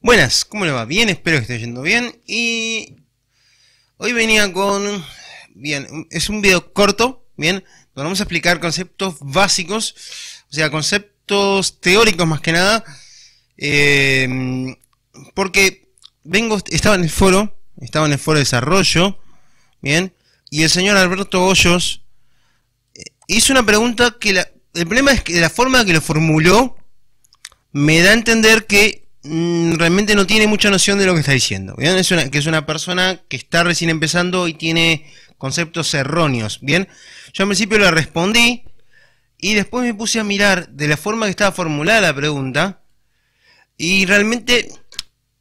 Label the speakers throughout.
Speaker 1: Buenas, ¿cómo le va? Bien, espero que esté yendo bien. Y hoy venía con... Bien, es un video corto, bien, donde vamos a explicar conceptos básicos, o sea, conceptos teóricos más que nada, eh, porque vengo, estaba en el foro, estaba en el foro de desarrollo, bien, y el señor Alberto Hoyos eh, hizo una pregunta que la, el problema es que de la forma que lo formuló, me da a entender que realmente no tiene mucha noción de lo que está diciendo. ¿bien? Es una, que es una persona que está recién empezando y tiene conceptos erróneos. Bien, yo al principio le respondí y después me puse a mirar de la forma que estaba formulada la pregunta y realmente,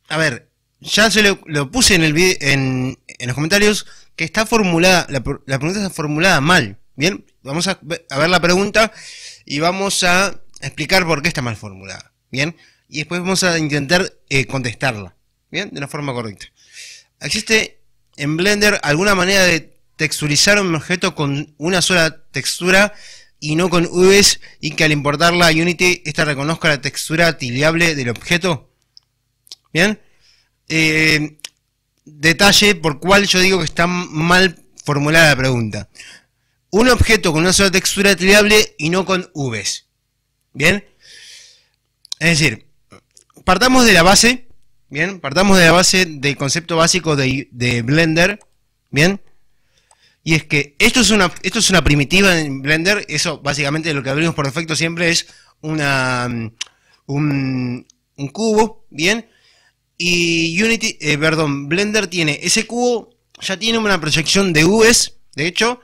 Speaker 1: a ver, ya se lo, puse en, el en, en, los comentarios que está formulada, la, la, pregunta está formulada mal. Bien, vamos a, a ver la pregunta y vamos a explicar por qué está mal formulada. Bien y después vamos a intentar eh, contestarla, ¿bien? De una forma correcta. ¿Existe en Blender alguna manera de texturizar un objeto con una sola textura y no con UVs y que al importarla a Unity esta reconozca la textura tileable del objeto? ¿Bien? Eh, detalle por cual yo digo que está mal formulada la pregunta. Un objeto con una sola textura tileable y no con UVs. ¿Bien? Es decir, partamos de la base, bien, partamos de la base del concepto básico de, Blender, bien, y es que esto es una esto es una primitiva en Blender, eso básicamente lo que abrimos por defecto siempre es una un, cubo, bien, y Unity, eh, perdón, Blender tiene ese cubo, ya tiene una proyección de U's, de hecho,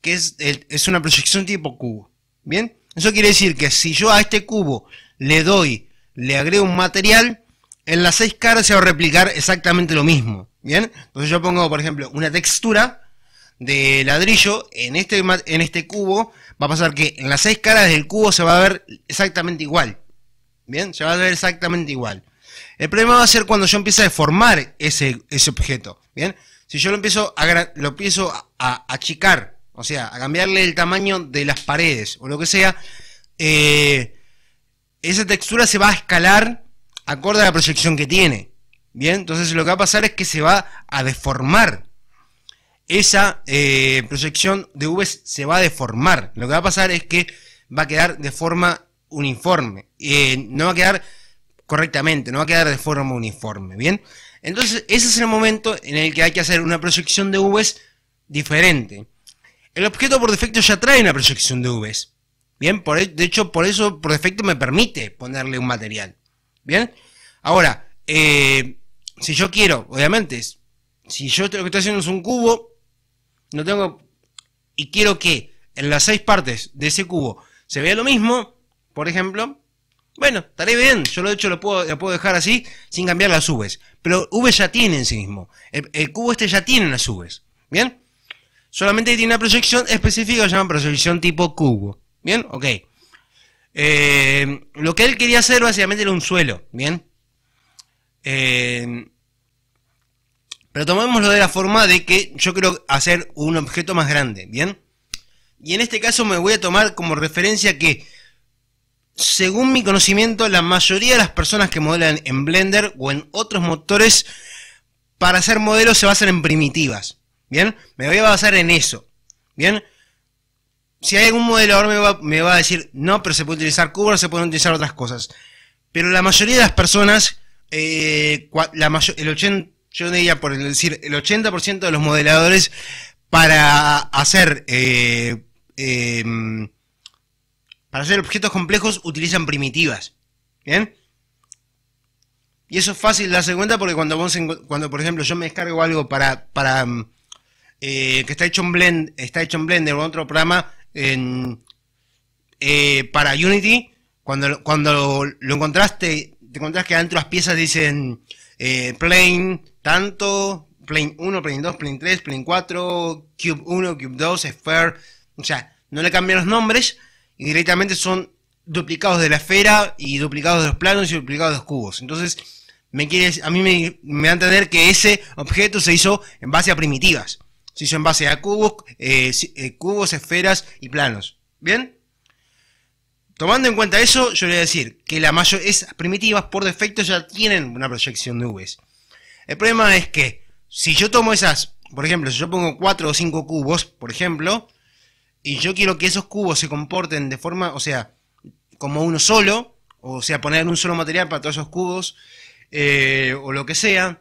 Speaker 1: que es, es una proyección tipo cubo, bien, eso quiere decir que si yo a este cubo le doy le agrego un material, en las seis caras se va a replicar exactamente lo mismo. ¿Bien? Entonces yo pongo, por ejemplo, una textura de ladrillo en este, en este cubo. Va a pasar que en las seis caras del cubo se va a ver exactamente igual. ¿Bien? Se va a ver exactamente igual. El problema va a ser cuando yo empiece a deformar ese, ese objeto. ¿Bien? Si yo lo empiezo a, lo empiezo a, achicar, o sea, a cambiarle el tamaño de las paredes o lo que sea, eh, esa textura se va a escalar acorde a la proyección que tiene. Bien, entonces lo que va a pasar es que se va a deformar. Esa eh, proyección de V se va a deformar. Lo que va a pasar es que va a quedar de forma uniforme. Eh, no va a quedar correctamente, no va a quedar de forma uniforme. Bien, entonces ese es el momento en el que hay que hacer una proyección de V diferente. El objeto por defecto ya trae una proyección de V. Bien, por, e, de hecho, por eso, por defecto, me permite ponerle un material. Bien, ahora, eh, si yo quiero, obviamente, si yo lo que estoy haciendo es un cubo, no tengo, y quiero que en las seis partes de ese cubo se vea lo mismo, por ejemplo, bueno, estaré bien, yo lo he hecho lo puedo, dejar así sin cambiar las Vs. Pero V ya tiene en sí mismo. El, cubo este ya tiene unas Vs. ¿Bien? Solamente tiene una proyección específica se llama proyección tipo cubo. ¿Bien? Ok. Eh, lo que él quería hacer básicamente era un suelo, ¿bien? Eh, pero tomémoslo de la forma de que yo quiero hacer un objeto más grande, ¿bien? Y en este caso me voy a tomar como referencia que, según mi conocimiento, la mayoría de las personas que modelan en Blender o en otros motores para hacer modelos se basan en primitivas, ¿bien? Me voy a basar en eso, ¿bien? Si hay algún modelador me va, a decir, no, pero se puede utilizar cubos, se pueden utilizar otras cosas. Pero la mayoría de las personas, eh, la el 80, yo diría por decir, el 80% de los modeladores para hacer eh, em, para hacer objetos complejos utilizan primitivas. ¿Bien? Y eso es fácil de darse cuenta porque cuando vos, cuando por ejemplo yo me descargo algo para, para eh, que está hecho en Blend, está hecho en Blender o en otro programa, en, eh, para Unity, cuando, cuando lo encontraste, te encontrás que adentro las piezas dicen eh, plane tanto, plane 1, plane 2, plane 3, plane 4, cube 1, cube 2, sphere, o sea, no le cambian los nombres y directamente son duplicados de la esfera y duplicados de los planos y duplicados de los cubos. Entonces, me quiere, a mí me, me da a entender que ese objeto se hizo en base a primitivas se hizo en base a cubos, eh, eh, cubos, esferas y planos. ¿Bien? tomando en cuenta eso, yo le voy a decir que la esas primitivas por defecto ya tienen una proyección de Vs. El problema es que si yo tomo esas, por ejemplo, si yo pongo 4 o 5 cubos, por ejemplo, y yo quiero que esos cubos se comporten de forma, o sea, como uno solo, o sea, poner un solo material para todos esos cubos, eh, o lo que sea,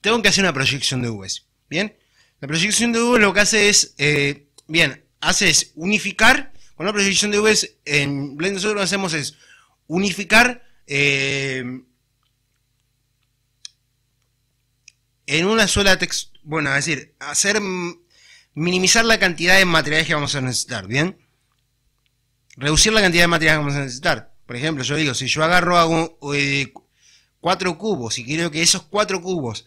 Speaker 1: tengo que hacer una proyección de Vs. Bien, la proyección de Vs lo que hace es, eh, bien, hace es unificar, con la proyección de Vs en Blender nosotros lo que hacemos es unificar eh, en una sola textura, bueno, es decir, hacer minimizar la cantidad de materiales que vamos a necesitar, ¿bien? Reducir la cantidad de materiales que vamos a necesitar. Por ejemplo, yo digo, si yo agarro hago, eh, cuatro cubos y quiero que esos cuatro cubos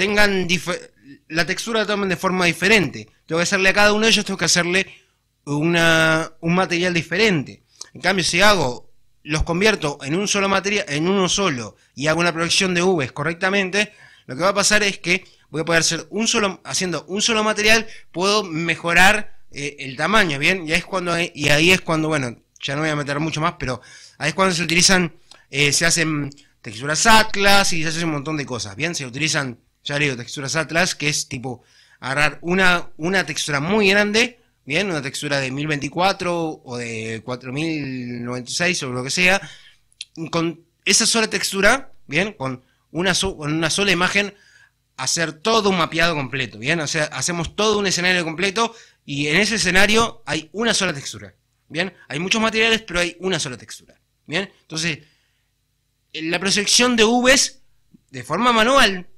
Speaker 1: tengan la textura la tomen de forma diferente, tengo que hacerle a cada uno de ellos, tengo que hacerle una, un material diferente. En cambio, si hago, los convierto en un solo material, en uno solo, y hago una proyección de Vs correctamente, lo que va a pasar es que voy a poder hacer un solo, haciendo un solo material, puedo mejorar eh, el tamaño, ¿bien? Y ahí es cuando, y ahí es cuando, bueno, ya no voy a meter mucho más, pero ahí es cuando se utilizan, eh, se hacen texturas Atlas y se hacen un montón de cosas, ¿bien? Se utilizan, ya digo, texturas Atlas, que es tipo agarrar una, una textura muy grande, ¿bien? Una textura de 1024 o de 4096 o lo que sea, con esa sola textura, ¿bien? Con una, con una sola imagen, hacer todo un mapeado completo, ¿bien? O sea, hacemos todo un escenario completo y en ese escenario hay una sola textura, ¿bien? Hay muchos materiales, pero hay una sola textura, ¿bien? Entonces, la proyección de Vs de forma manual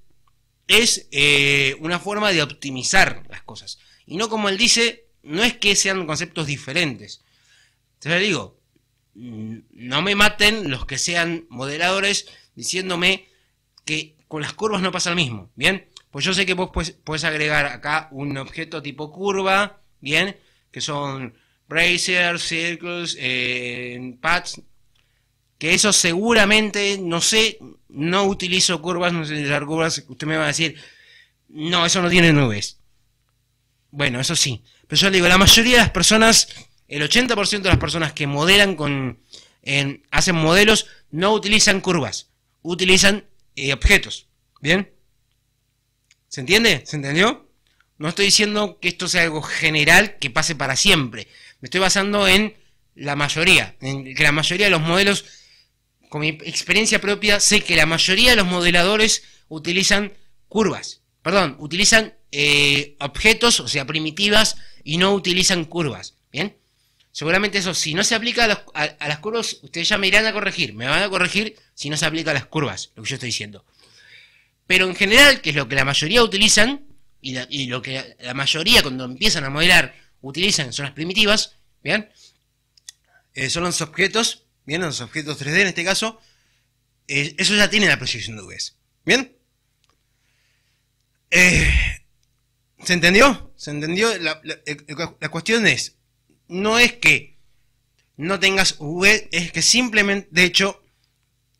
Speaker 1: es eh, una forma de optimizar las cosas. Y no como él dice, no es que sean conceptos diferentes. Te lo digo, no me maten los que sean modeladores diciéndome que con las curvas no pasa lo mismo, ¿bien? Pues yo sé que vos puedes, agregar acá un objeto tipo curva, ¿bien? Que son bracers, circles, eh, pads, que eso seguramente, no sé, no utilizo curvas, no sé utilizar curvas, usted me va a decir, no, eso no tiene nubes. Bueno, eso sí, pero yo le digo, la mayoría de las personas, el 80% de las personas que modelan con, hacen modelos, no utilizan curvas, utilizan eh, objetos. ¿Bien? ¿Se entiende? ¿Se entendió? No estoy diciendo que esto sea algo general que pase para siempre. Me estoy basando en la mayoría, en que la mayoría de los modelos, con mi experiencia propia, sé que la mayoría de los modeladores utilizan curvas. Perdón, utilizan eh, objetos, o sea, primitivas, y no utilizan curvas. ¿Bien? Seguramente eso, si no se aplica a, las curvas, ustedes ya me irán a corregir. Me van a corregir si no se aplica a las curvas, lo que yo estoy diciendo. Pero en general, que es lo que la mayoría utilizan, y, lo que la mayoría cuando empiezan a modelar utilizan son las primitivas, ¿bien? Eh, son los objetos, ¿bien? Los objetos 3D en este caso, eh, eso ya tiene la proyección de UVs, ¿bien? Eh, ¿Se entendió? ¿Se entendió? La, la, cuestión es, no es que no tengas V, es que simplemente, de hecho,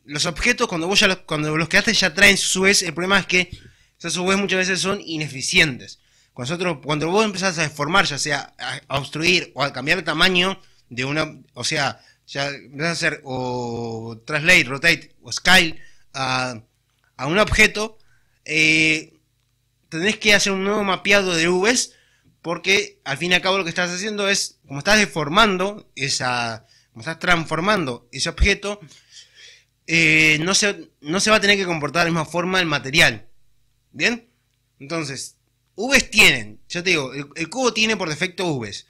Speaker 1: los objetos, cuando vos ya los, cuando los ya traen su vez, el problema es que esas subes muchas veces son ineficientes. Cuando, nosotros, cuando vos empezás a deformar, ya sea a, obstruir o a cambiar el tamaño de una, o sea, ya empezás a hacer o translate, rotate o scale a, a un objeto, eh, tenés que hacer un nuevo mapeado de Vs porque al fin y al cabo lo que estás haciendo es, como estás deformando esa, como estás transformando ese objeto, eh, no, se, no se va a tener que comportar de la misma forma el material. ¿Bien? Entonces, Vs tienen, ya te digo, el, cubo tiene por defecto Vs.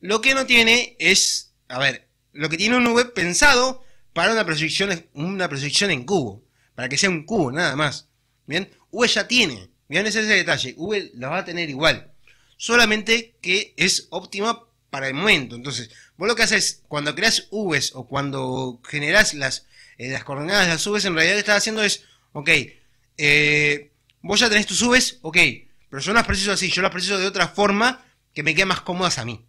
Speaker 1: Lo que no tiene es, a ver, lo que tiene un V pensado para una proyección, una proyección en cubo, para que sea un cubo, nada más. ¿Bien? V ya tiene, bien, ese es el detalle, V la va a tener igual, solamente que es óptima para el momento. Entonces, vos lo que haces cuando creas Vs o cuando generas las eh, las coordenadas de las subes, en realidad lo que estás haciendo es, ok, eh, vos ya tenés tus subes, ok, pero yo las preciso así, yo las preciso de otra forma que me queden más cómodas a mí.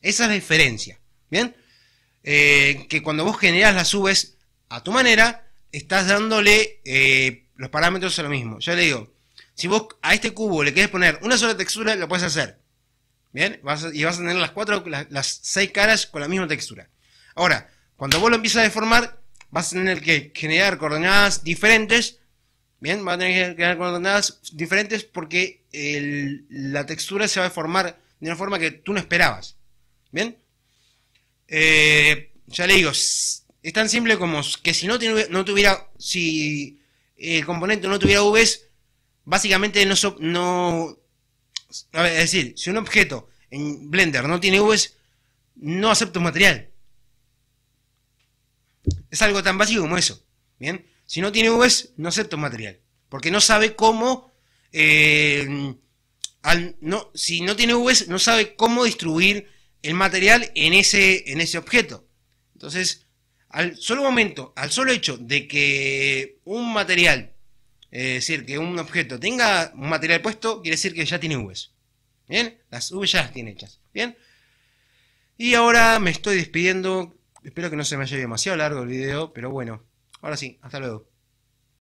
Speaker 1: Esa es la diferencia, ¿bien? Eh, que cuando vos generas las subes a tu manera, estás dándole los parámetros a lo mismo. Ya le digo, si vos a este cubo le querés poner una sola textura, lo puedes hacer. Bien, y vas a tener las cuatro, las, seis caras con la misma textura. Ahora, cuando vos lo empiezas a deformar, vas a tener que generar coordenadas diferentes. Bien, vas a tener que generar coordenadas diferentes porque la textura se va a deformar de una forma que tú no esperabas. Bien, eh, ya le digo, es tan simple como que si no, no tuviera, si el componente no tuviera Vs, básicamente no, no es decir, si un objeto en Blender no tiene Vs, no acepta un material. Es algo tan básico como eso. Bien, si no tiene Vs, no acepta un material. Porque no sabe cómo. Eh, no, si no tiene Vs, no sabe cómo distribuir el material en ese, en ese objeto. Entonces, al solo momento, al solo hecho de que un material es decir, que un objeto tenga un material puesto, quiere decir que ya tiene Vs. Bien, las V ya las tiene hechas. Bien. Y ahora me estoy despidiendo. Espero que no se me haya demasiado largo el video, pero bueno. Ahora sí, hasta luego.